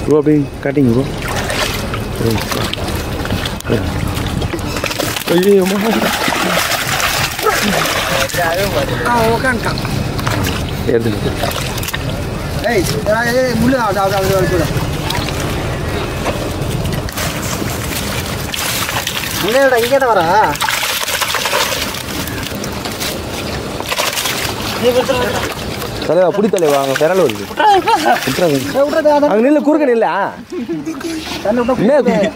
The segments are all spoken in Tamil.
ப்ரோ அப்படி காட்டிங்க ப்ரோ ஐயோ எடுத்துங்க ஏய் ஏய் முள்ளு அது அது அது அது கூட அங்கேடா இங்கே தான் வரா தலைவா புடி தலைவா அங்கே விரல் வருது. அங்கே நில்ல குறுக்க நில்ல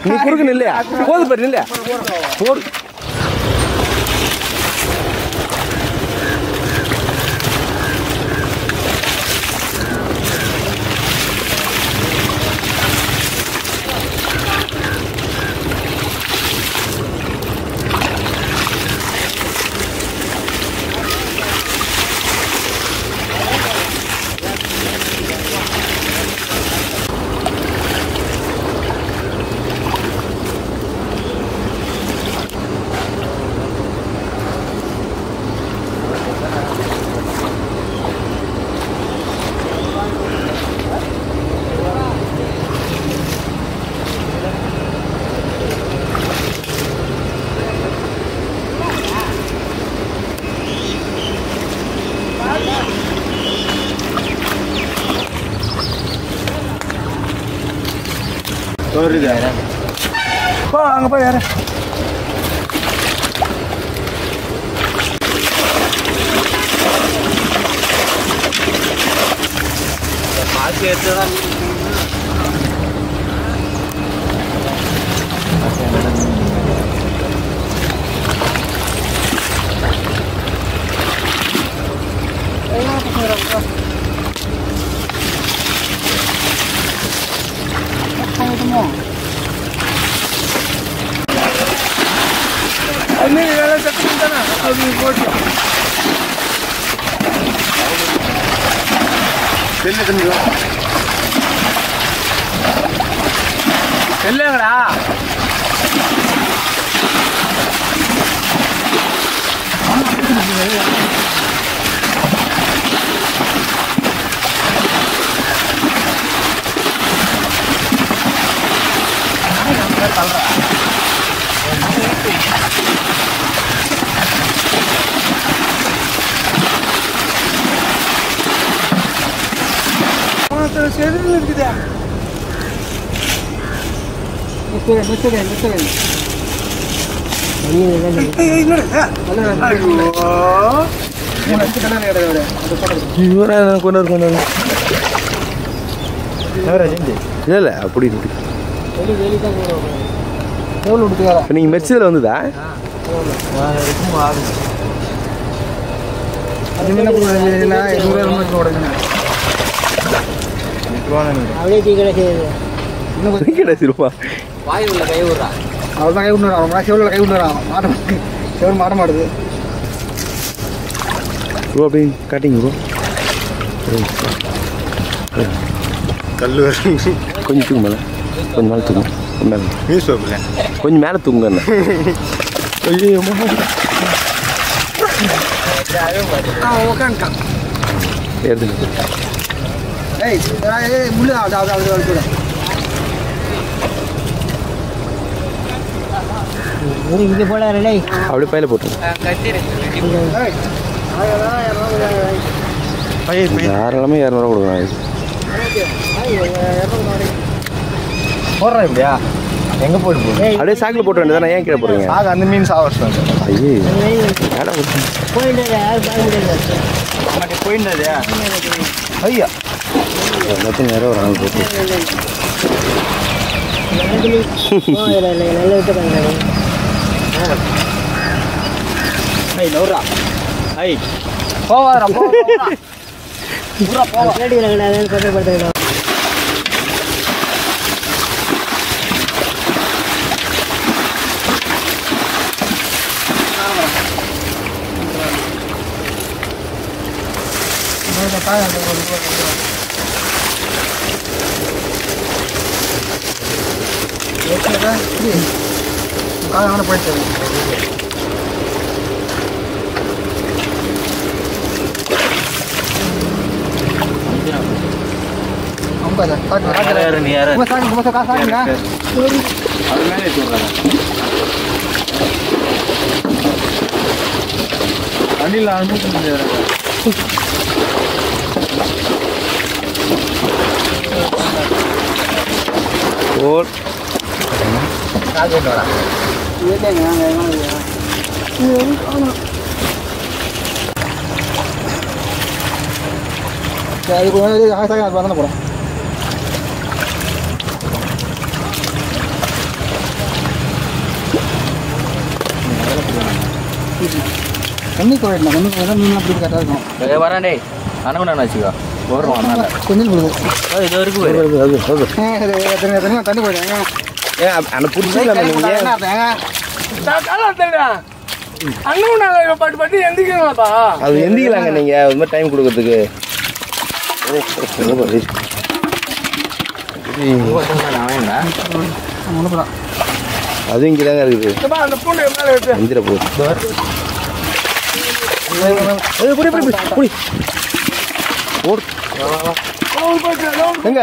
நீ குறுக்க நில்ல. போது பாரு நில்ல. போடு. Sorry deh. Bang, apa ya? Masih itu kan. நிறுத்துறேன் நிறுத்துறேன் இவரா கொண்டு வர. கொண்டு வர இல்லை இல்லை அப்படி இருக்கு. எவ்வளோ விட்டுக்காரா இப்போ நீங்கள் மெர்சிதில் வந்ததா? அது என்ன பண்ணுறதுனா இருபது ரூபாய் உடனே கிடைச்சிருப்பா அவள் தான் கை கொண்டு வரான் செவலில் கை வரான் மாட்ட செவல் மாட்டுது. ப்ரோ அப்படி காட்டிங்க ப்ரோ கல் கொஞ்சம் தூங்க மேலே. கொஞ்சம் மேலே தூங்க மேலே. நியூஸ் பேப்பரில் கொஞ்சம் மேலே தூங்க ஐயோ ஏய் ஏய் முள்ளு அது அது அது அது கூட. அப்படியே பையில போட்டுருங்க தாராளமாக இரநூறுவா கொடுக்குறேன் போடுறேன் இப்படியா? எங்கே போயிட்டு போகுது அப்படியே சாக்கில் போட்டு வேண்டியதானே ஏன் கீழே போடுறீங்க? ஆக அந்த மீன் சாவடிச்சிட்டாங்க ஐயே. மேடம் போயிட்டதே ஐயா. எல்லாத்தையும் நேரம் ஒரு நாள் போட்டு ஐ நூறா ஐ போவாரா போவாரா ஏற்றி விட்றாங்க வண்டியில் அனுப்பிச்சு ஓர் கொண்டு வரா இல்லைங்க அது கொஞ்சம் சாக்கு அது தானே போகிறோம் கண்ணி கோயிடலாம் கண்ணி கோயிலாம் மீன் அப்படி கரெக்டாக இருக்கும் வரேன் டேய் அனுகுண்ணா வச்சுக்கோ போடுறோம் அண்ணா கொஞ்சம் கொடுது இது வரைக்கும் தண்ணி போயிடுங்க அது எந்திக்கலாங்க நீங்க. அது மாதிரி டைம் கொடுக்கறதுக்கு. அது இங்கே தாங்க இருக்குது. எந்திர போகுது புடி புடி புடி எங்க?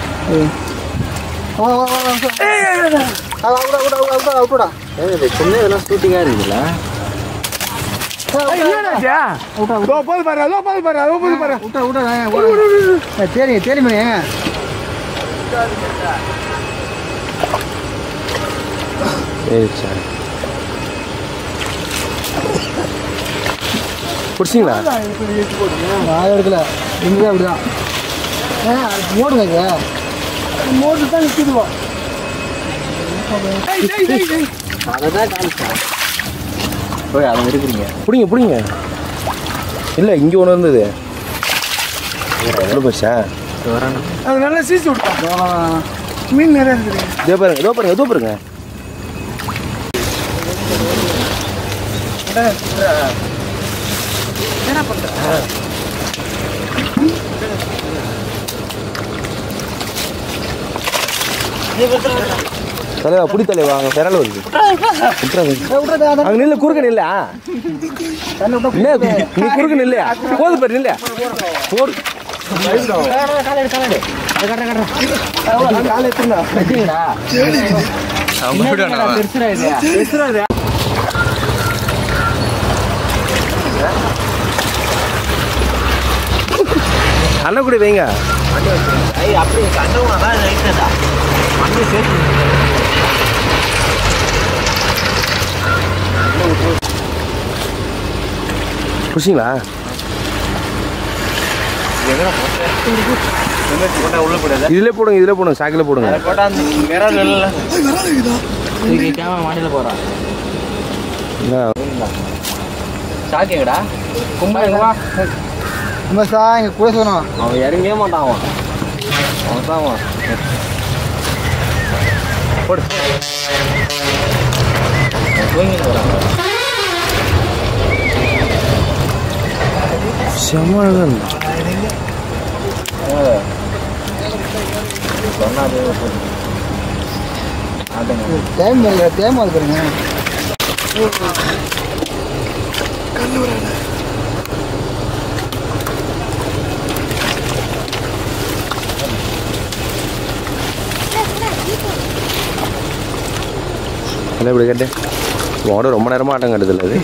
ஷூட்டிங்காக இருக்குல்ல போது பாரு அதோ போது பாரு அதோ போது பாரு விட்டா விட்டா தேடி தேடி மேலே சரி சார் பிடிச்சிங்களா நான் எடுக்கல இங்கே அப்படிதான் ஓடுங்க மோட்டு தான் நிற்கிடுவோம் அதை தான் காமிச்சேன் போய் அதை இருக்கிறீங்க பிடிங்க பிடிங்க. இல்லை இங்கே ஒன்று இருந்தது. எவ்வளோ போச்சா அது நல்லா சீசி விட்டான் மீன் நிறைய இருக்குது. இதோ பாருங்க இதோ பாருங்க இதோ பாருங்க. தலைவா புடி தலைவா அங்கே விரல் வருது. விட்றாத. அங்க நில்ல குறுக்க நில்ல நீ குறுக்க நில்ல. போது பாரு நில்ல. போடு. அண்ணன் கூட வைங்க. அப்படி கண்டவங்க தான் போட்டா உள்ள போடாத இதுல போடுங்க இதுல போடுங்க சாக்கில் போடுங்க. போட்டா அந்த மிரர் இல்ல கேமரா மாடியில போறான் என்ன, சாக்கியங்கடா? கும்பா நம்ம சா இங்கே கூட சொல்லணும். அவன் இறங்கவே மாட்டான் அவன். அவன் தான் அவன். போடு. போறான் செம்ம அழகா இருந்தா. டைம் இல்லை டைம் அது பாருங்க என்ன இப்படி கேட்டேன் உங்களோட ரொம்ப நேரமாக ஆட்டம் கட்டுதில்ல அது